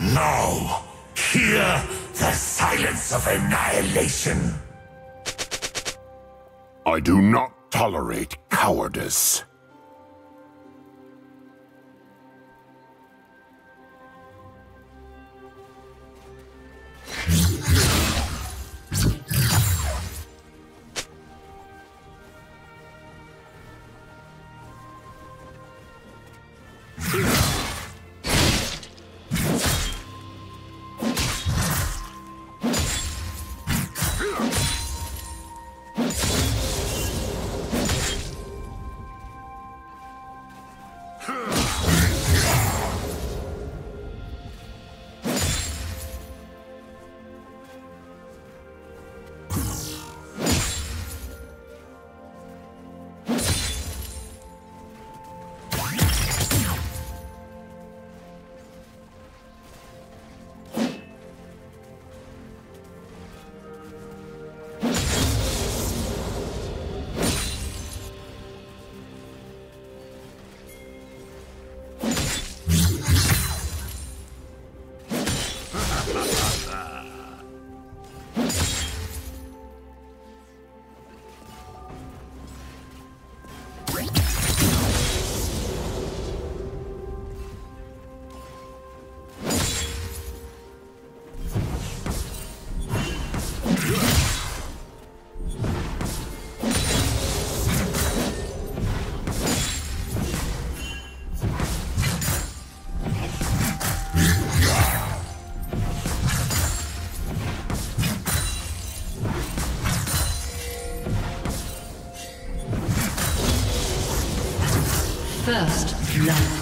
No! Hear the silence of annihilation! I do not tolerate cowardice. Ah. First love.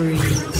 spree.